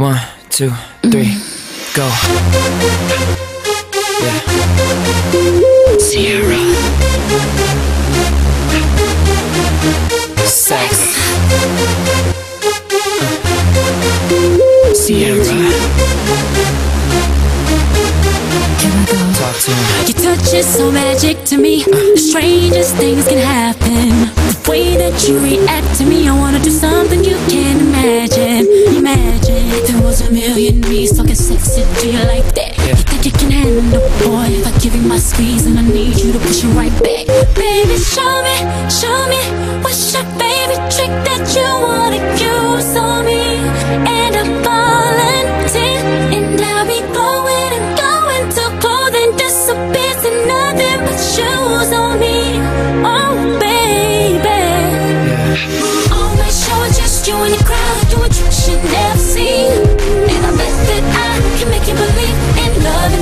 One, two, three, go. Yeah. Ciara. Sex. Uh. Ciara. Go. Talk to him. Your touch is so magic to me. The strangest things can happen. The way that you react to me, I wanna do something you can't. Imagine a million me talking sexy to you like that. Yeah. You think you can handle, boy? If I give you my squeeze and I need you to push it right back. Baby, show me, show me what's your favorite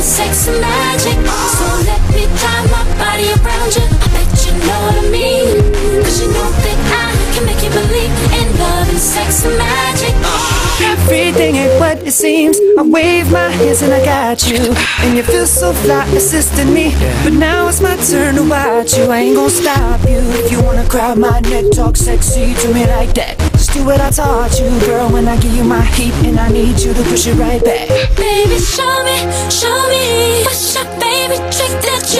sex and Everything ain't what it seems. I wave my hands and I got you. And you feel so fly assisting me. But now it's my turn to watch you. I ain't gonna stop you. If you wanna grab my neck, talk sexy to me like that. Just do what I taught you, girl. When I give you my heat, and I need you to push it right back. Baby, show me, show me What's your favorite trick that you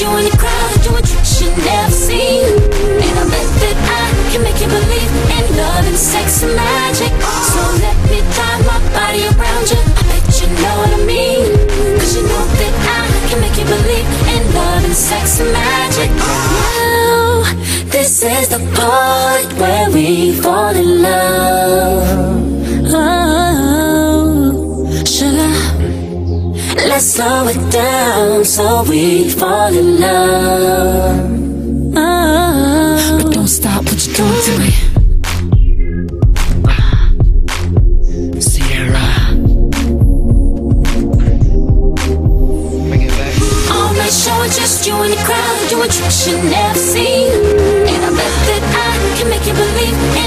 you and the crowd doing tricks you never seen And I bet that I can make you believe in love and sex and magic. So let me tie my body around you. I bet you know what I mean. Cause you know that I can make you believe in love and sex and magic. Now, this is the part where we fall in love. Oh, sugar Let's slow it down so we fall in love. But don't stop what you're doing to me. Just you and the crowd doing tricks you never seen, and I bet that I can make you believe.